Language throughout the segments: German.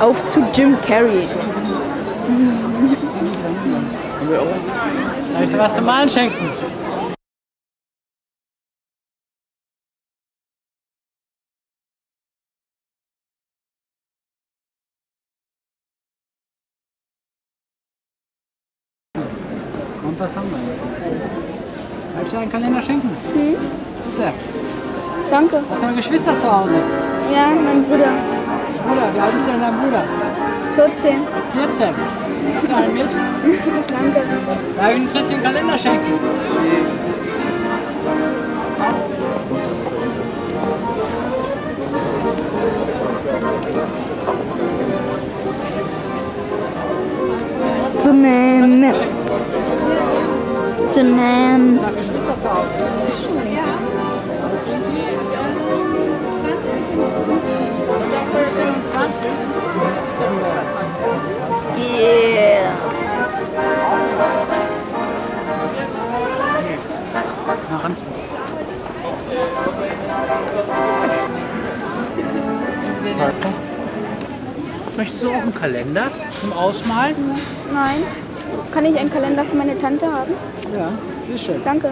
Auf zu Jim Carrey. Soll ich dir was zum Malen schenken? Und was haben wir? Soll ich dir einen Kalender schenken? Mhm. Bitte. Danke. Hast du noch Geschwister zu Hause? Ja, mein Bruder. Bruder, wie alt ist denn dein Bruder? 14. 14. Ist ja ein mit? Danke. Darf ich einen Christian Kalender schenken? Man. Noch Geschwister zu Hause? Yeah. Na, Rand. Möchtest du auch einen Kalender zum Ausmalen? Nein. Kann ich einen Kalender für meine Tante haben? Ja, ist schön. Danke.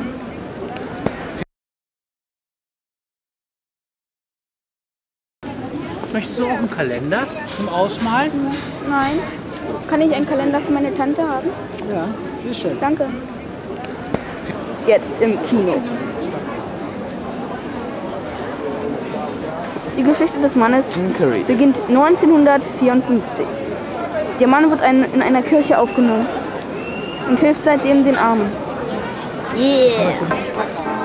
Möchtest du auch einen Kalender zum Ausmalen? Nein. Kann ich einen Kalender für meine Tante haben? Ja, ist schön. Danke. Jetzt im Kino. Die Geschichte des Mannes beginnt 1954. Der Mann wird ein, in einer Kirche aufgenommen und hilft seitdem den Armen. Yeah.